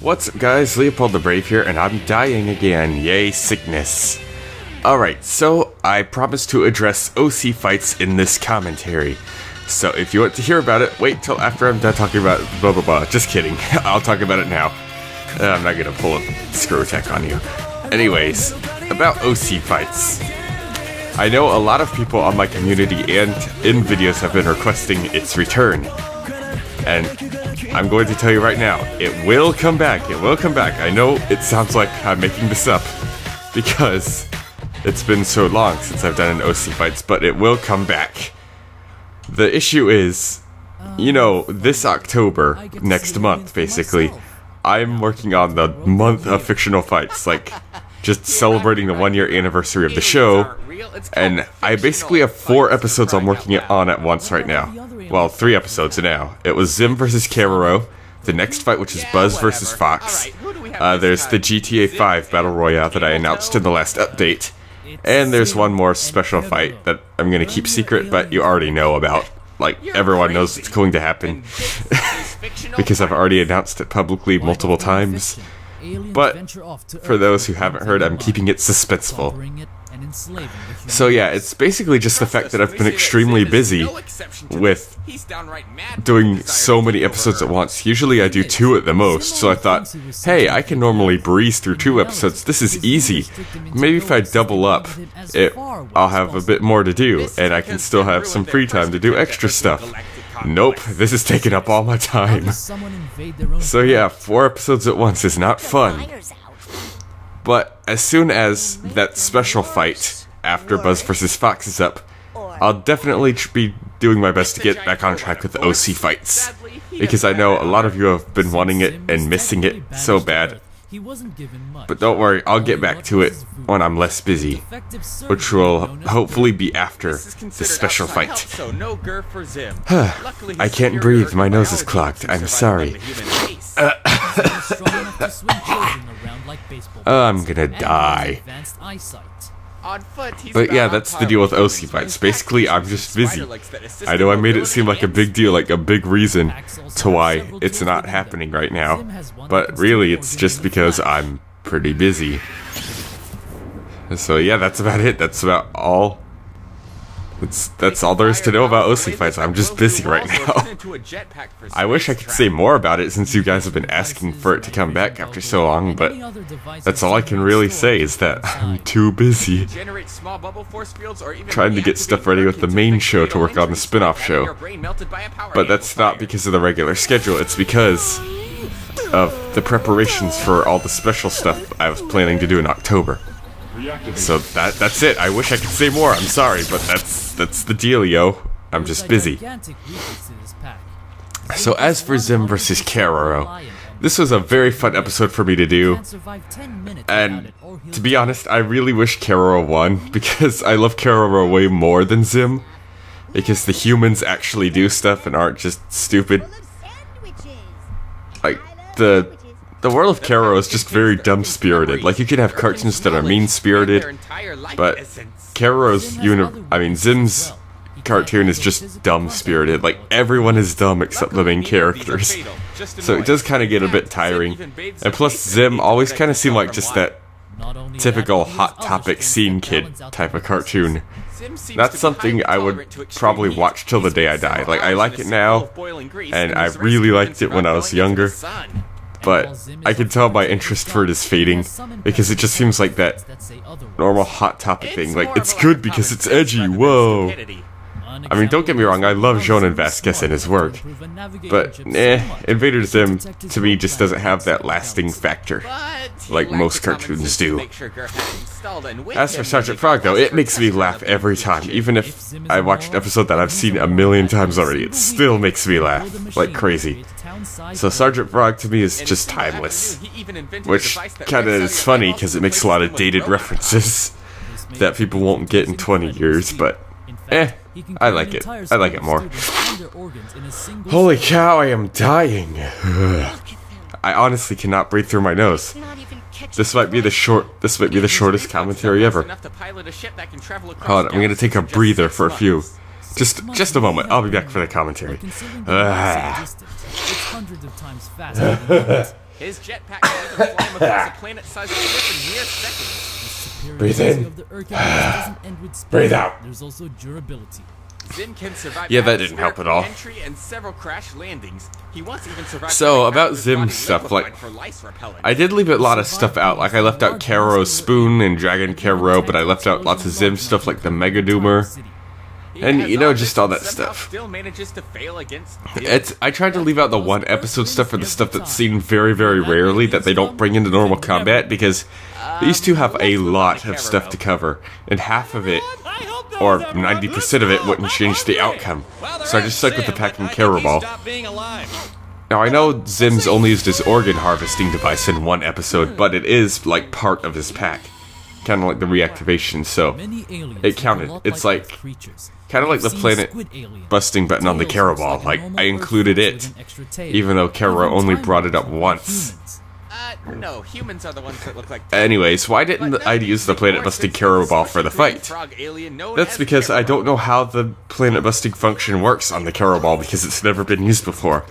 What's up guys, Leopold the Brave here, and I'm dying again, yay sickness. Alright, so I promised to address OC fights in this commentary. So if you want to hear about it, wait till after I'm done talking about blah blah blah. Just kidding, I'll talk about it now. Uh, I'm not gonna pull a ScrewAttack on you. Anyways, about OC fights. I know a lot of people on my community and in videos have been requesting its return. And I'm going to tell you right now, it will come back. It will come back. I know it sounds like I'm making this up because it's been so long since I've done an OC fights, but it will come back. The issue is, you know, this October, next month, basically, I'm working on the month of fictional fights, like just celebrating the one year anniversary of the show. And I basically have four episodes I'm working on at once right now. Well, three episodes now. It was Zim versus Keroro, the next fight, which is Buzz versus Fox. Uh, there's the GTA 5 Battle Royale that I announced in the last update. And there's one more special fight that I'm gonna keep secret, but you already know about. Like, everyone knows it's going to happen. because I've already announced it publicly multiple times. But for those who haven't heard, I'm keeping it suspenseful. So yeah, it's basically just the fact that I've been extremely busy with doing so many episodes at once. Usually I do two at the most, so I thought, hey, I can normally breeze through two episodes. This is easy. Maybe if I double up, it, I'll have a bit more to do, and I can still have some free time to do extra stuff. Nope, this is taking up all my time. So yeah, four episodes at once is not fun. But as soon as that special fight after Buzz vs. Fox is up, I'll definitely be doing my best to get back on track with the OC fights. Because I know a lot of you have been wanting it and missing it so bad. But don't worry, I'll get back to it when I'm less busy, which will hopefully be after the special fight. I can't breathe, my nose is clogged, I'm sorry. Oh, I'm gonna die. But yeah, that's the deal with OC fights. Basically, I'm just busy. I know I made it seem like a big deal, like a big reason to why it's not happening right now. But really, it's just because I'm pretty busy. So yeah, that's about it. That's about all that's that's all there is to know about OC fights. I'm just busy right now. I wish I could say more about it since you guys have been asking for it to come back after so long, but that's all I can really say is that I'm too busy trying to get stuff ready with the main show to work on the spin-off show. But that's not because of the regular schedule, it's because of the preparations for all the special stuff I was planning to do in October. So that that's it. I wish I could say more. I'm sorry, but that's that's the deal, yo. I'm just busy. So as for Zim versus Keroro, this was a very fun episode for me to do. And to be honest, I really wish Keroro won because I love Keroro way more than Zim. Because the humans actually do stuff and aren't just stupid. Like the the world of Keroro is just very dumb spirited. Like you can have cartoons that are mean spirited, but Keroro's uni I mean Zim's cartoon is just dumb spirited. Like everyone is dumb except the main characters. So it does kind of get a bit tiring. And plus Zim always kind of seemed like just that typical hot topic scene kid type of cartoon. That's something I would probably watch till the day I die. Like I like it now, and I really liked it when I was younger but I can tell my interest for it is fading because it just seems like that normal hot topic thing. Like it's good because it's edgy. Whoa. I mean, don't get me wrong, I love Jhonen Vasquez and his work, but eh, Invader Zim to me just doesn't have that lasting factor like most cartoons do. As for Sergeant Frog, though, it makes me laugh every time. Even if I watch an episode that I've seen a million times already, it still makes me laugh like crazy. So Sergeant Frog to me is just timeless, which kinda is funny because it makes a lot of dated references that people won't get in 20 years, but eh, I like it. I like it more. Holy cow, I am dying. I honestly cannot breathe through my nose. This might be the short. This might be the shortest commentary ever. Hold on, I'm gonna take a breather for a few. Just, just a moment. I'll be back for the commentary. Ah. His jetpack can even fly across a planet-sized strip in mere seconds. Breathe in. Of the Irken doesn't end with. Breathe out. There's also durability. Zim can survive Yeah, that didn't help at all. Entry and several crash landings. He once even survived So, about half Zim stuff, like- for lice. I did leave a lot of stuff out. Like I left out Karo's spoon and Dragon Karo, but I left out lots of Zim stuff like the Mega Doomer. He and, you know, just all that stuff. Still manages to fail against It's I tried to leave out the one episode stuff for the stuff that's seen very very rarely that they don't bring into normal combat because these two have a lot of stuff to cover and half of it or 90% of it wouldn't change the outcome. So I just stuck with the pack and Karo. Now I know Zim's only used his organ harvesting device in one episode, but it is like part of his pack. Kind of like the reactivation, so It counted. look a lot It's like, like- Earth creatures. kind of like the planet busting button on the Tails ball. Like I included it, with an extra tail. even though Karo Even only brought it up once. Uh, no, humans are the ones that look like. Anyways, why didn't But no, I use the planet more busting sensitive Karo to ball for the fight? frog alien known That's because I don't know how the planet busting function works on the Karo Ball because it's never been used before.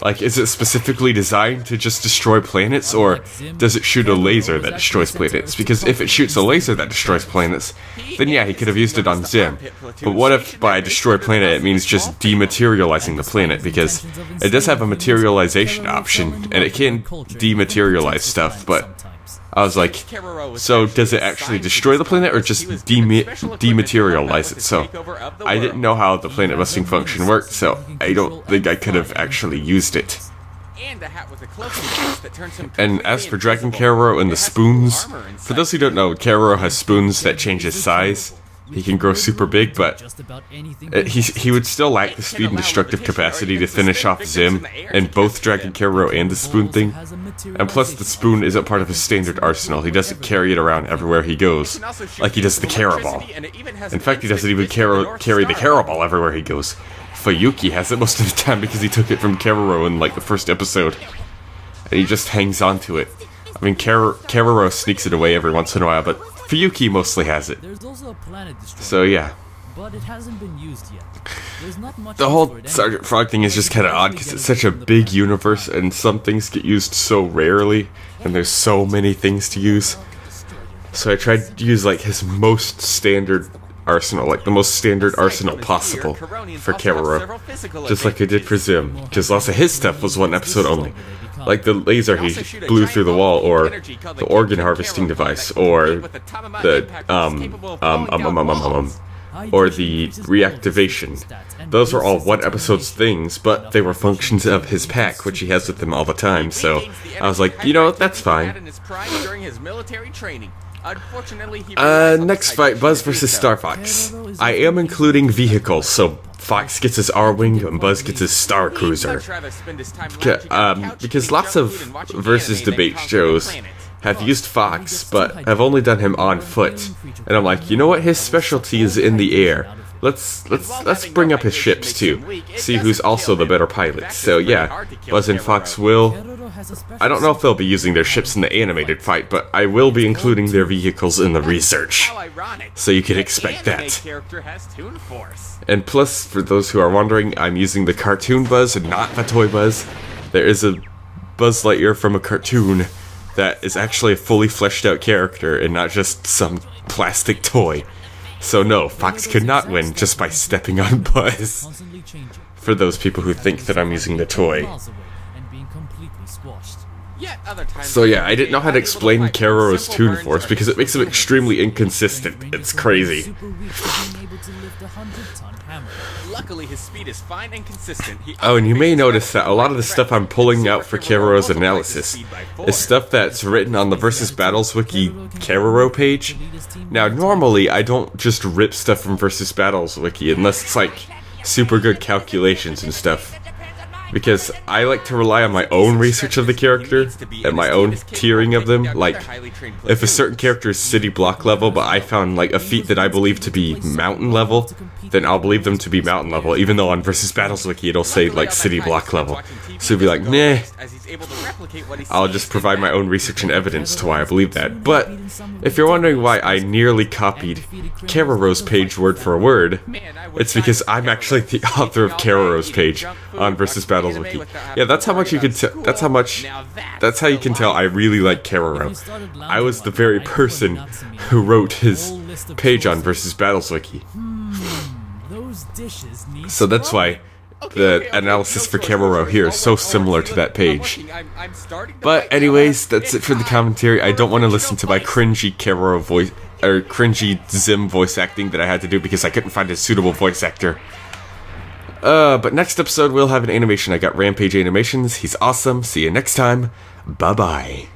Like, is it specifically designed to just destroy planets, or does it shoot a laser that destroys planets? Because if it shoots a laser that destroys planets, then yeah, he could have used it on Zim. But what if by destroy planet it means just dematerializing the planet? Because it does have a materialization option, and it can dematerialize stuff, but I was like, so does it actually destroy the planet or just dema- dematerialize it? So I didn't know how the planet busting function worked, so I don't think I could have actually used it. And as for Dragon. Karo and the spoons, for those who don't know, Karo has spoons that change his size. He can grow super big, but he, he would still lack the speed and destructive capacity to finish off Zim and both Dragon Karo and the spoon thing. And plus, the spoon isn't part of his standard arsenal. He doesn't carry it around everywhere he goes, like he does the Karo Ball. electricity, and it even has In fact, he doesn't even North carry the Star. Karo Ball everywhere he goes. Fuyuki has it most of the time because he took it from Keroro in like the first episode. And he just hangs on to it. I mean, Keroro sneaks it away every once in a while, but Fuyuki mostly has it. There's also a planet destroyer, So yeah. but it hasn't been used yet. There's not much The whole for Sergeant. Frog thing is just kind of odd because it's such a big universe and some things get used so rarely, and there's so many things to use. So I tried to use like his most standard arsenal, like the most standard arsenal possible for Keroro. Just like I did for Zim, because lots of his stuff was one episode only. Like the laser he blew through the wall, or the organ harvesting device, or the, um, um, um, um, um, um, um, or the reactivation. Those were all one episode's things, but they were functions of his pack, which he has with him all the time, so I was like, you know, that's fine. Uh, next fight, Buzz versus Star Fox. I am including vehicles, so Fox gets his Arwing and Buzz gets his Star Cruiser. Um, because lots of versus debate shows have used Fox, but have only done him on foot. And I'm like, you know what? His specialty is in the air. Let's let's let's bring up his ships too. See who's also the better pilot. So yeah, Buzz and Fox will. I don't know if they'll be using their ships in the animated fight, but I will be including their vehicles in the research. So you can expect that. character has Toon Force. And plus, for those who are wondering, I'm using the cartoon Buzz and not the toy Buzz. There is a Buzz Lightyear from a cartoon that is actually a fully fleshed out character and not just some plastic toy. So no, Fox could not win just by stepping on Buzz. For those people who think that I'm using the toy. So yeah, I didn't know how to explain Karo's Toon Force because it makes him extremely inconsistent. It's crazy. Super weak for being able to lift a hundred ton hammer. Luckily, his speed is fine and consistent. He Oh, and you may notice that a lot of the stuff I'm pulling out for Super Hero Karo's multiplies his analysis speed by four. is stuff that's written on the Versus Battles Wiki Keroro page. Now, normally I don't just rip stuff from Versus Battles Wiki unless it's like super good calculations and stuff. Because I like to rely on my own research of the character and my own tiering of them. Like, if a certain character is city block level, but I found like a feat that I believe to be mountain level, then I'll believe them to be mountain level, even though on Versus Battles Wiki it'll say like city block level. So you'll be like, nah, able to replicate what he I'll just provide my own research and evidence to why I believe that. But if you're wondering why I nearly copied Keroro's page word for word, Man, I wish it's because I I'm actually the author of all day page on Versus watching Battles anime Wiki. Yeah, that's how much you can tell. That's how much. That's That's how you can tell I really like Keroro. I was the very person who wrote his page on Versus Battles Wiki. Those dishes need So that's why the analysis for Keroro here is so similar to that page. But anyways, that's it for the commentary. I don't want to listen to my cringy Keroro voice or cringy Zim voice acting that I had to do because I couldn't find a suitable voice actor. Uh, but next episode we'll have an animation. I got Rampage Animations. He's awesome. See you next time. Bye bye.